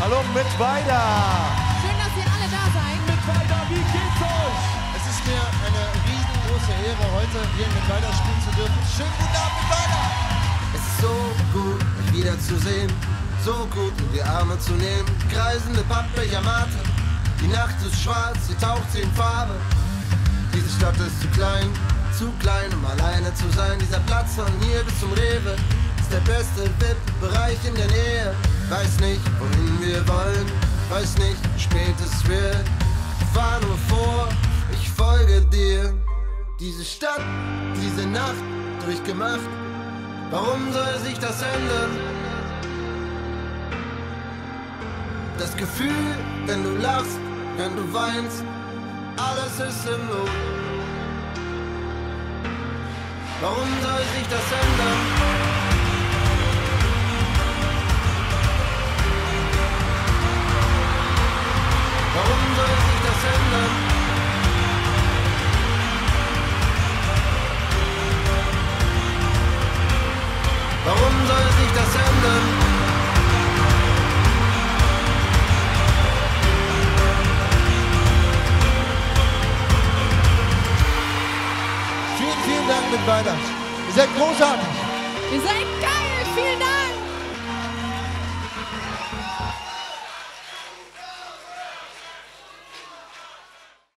Hallo mit weiter. Schön, dass ihr alle da seid. Mit weiter, wie geht's euch? Es ist mir eine riesengroße Ehre, heute hier mit weiter spielen zu dürfen. Schönen guten Abend, weiter! Es ist so gut, euch wiederzusehen. So gut, in die Arme zu nehmen. Kreisende Pappbechermate. Die Nacht ist schwarz, sie taucht sie in Farbe. Diese Stadt ist zu klein, zu klein, um alleine zu sein. Dieser Platz von hier bis zum Rewe ist der beste VIP-Bereich in der Nähe. Weiß nicht, wohin wir wollen, weiß nicht, wie spät es wird. Fahr nur vor, ich folge dir. Diese Stadt, diese Nacht durchgemacht. Warum soll sich das ändern? Das Gefühl, wenn du lachst, wenn du weinst, alles ist im Lot. Warum soll sich das ändern? Dank mit weiter. Ihr seid großartig. Ihr seid geil. Vielen Dank.